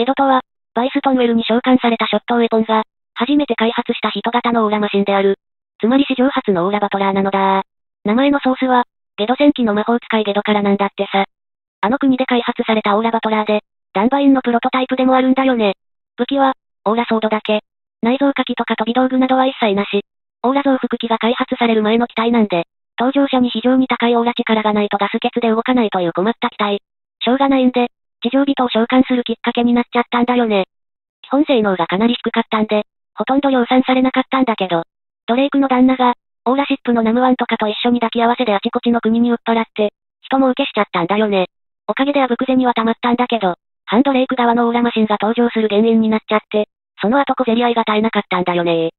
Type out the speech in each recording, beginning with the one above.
ゲドとは、バイストンウェルに召喚されたショットウェポンが、初めて開発した人型のオーラマシンである。つまり史上初のオーラバトラーなのだ名前のソースは、ゲド戦記の魔法使いゲドからなんだってさ。あの国で開発されたオーラバトラーで、ダンバインのプロトタイプでもあるんだよね。武器は、オーラソードだけ。内臓火器とか飛び道具などは一切なし。オーラ増幅器が開発される前の機体なんで、搭乗者に非常に高いオーラ力がないとガス欠で動かないという困った機体。しょうがないんで、地上人を召喚するきっかけになっちゃったんだよね。基本性能がかなり低かったんで、ほとんど量産されなかったんだけど、ドレイクの旦那が、オーラシップのナムワンとかと一緒に抱き合わせであちこちの国に売っ払って、人も受けしちゃったんだよね。おかげであぶく銭は溜まったんだけど、ハンドレイク側のオーラマシンが登場する原因になっちゃって、その後小競り合いが絶えなかったんだよね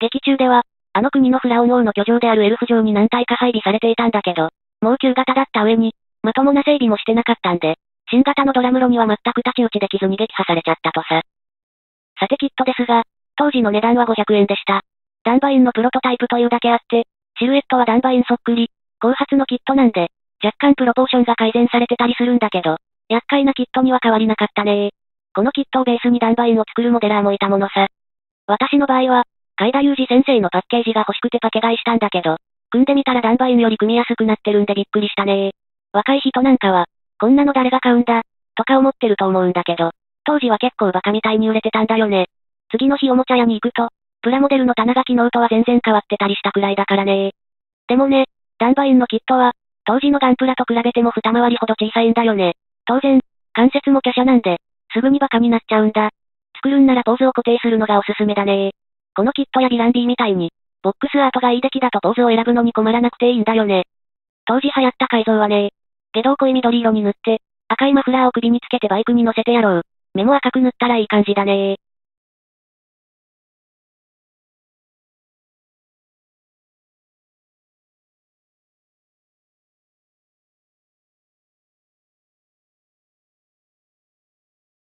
劇中では、あの国のフラオン王の居城であるエルフ城に何体か配備されていたんだけど、もう旧型だった上に、まともな整備もしてなかったんで、新型のドラムロには全く太刀打ちできずに撃破されちゃったとさ。さてキットですが、当時の値段は500円でした。ダンバインのプロトタイプというだけあって、シルエットはダンバインそっくり、後発のキットなんで、若干プロポーションが改善されてたりするんだけど、厄介なキットには変わりなかったねこのキットをベースにダンバインを作るモデラーもいたものさ。私の場合は、開田裕治先生のパッケージが欲しくてパケ買いしたんだけど、組んでみたらダンバインより組みやすくなってるんでびっくりしたね若い人なんかは、こんなの誰が買うんだ、とか思ってると思うんだけど、当時は結構バカみたいに売れてたんだよね。次の日おもちゃ屋に行くと、プラモデルの棚が機能とは全然変わってたりしたくらいだからねでもね、ダンバインのキットは、当時のガンプラと比べても二回りほど小さいんだよね。当然、関節も華奢なんで、すぐにバカになっちゃうんだ。作るんならポーズを固定するのがおすすめだねこのキットやビランディみたいに、ボックスアートがいい出来だとポーズを選ぶのに困らなくていいんだよね。当時流行った改造はねけど濃い緑色に塗って、赤いマフラーを首につけてバイクに乗せてやろう。目も赤く塗ったらいい感じだね